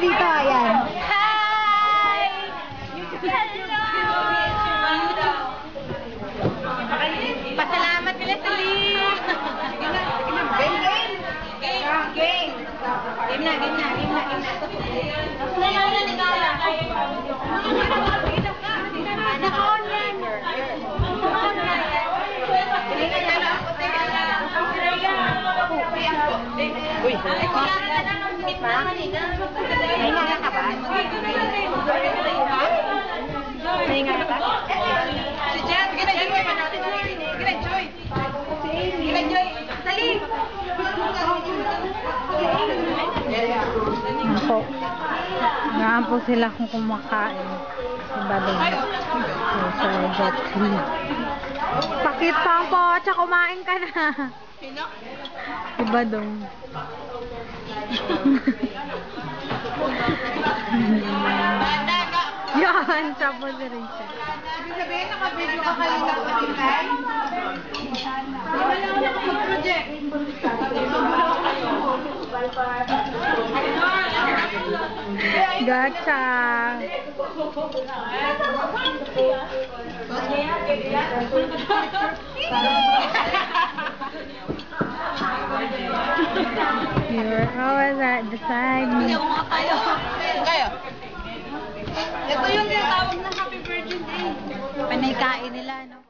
dito, ayan. Hi! Hello! Pasalamat nila sa Lee. Game, game. Game, game. Game na, game na, game na, game na. Naka-on yan. Naka-on yan. Uy. Nahinga Ako. Gaan po sila kung kumakain. Si Badong. So, so, jet. Pakit pa ang po, tsaka kumain ka na. Si Badong. Yan, siya po si Richard. Ibig sabihin, naka-video ka kanina pa Gotcha. You're always at the side me. Kayo. Ito yung tinatawag na Happy Virgin Day. Panay kain nila, no?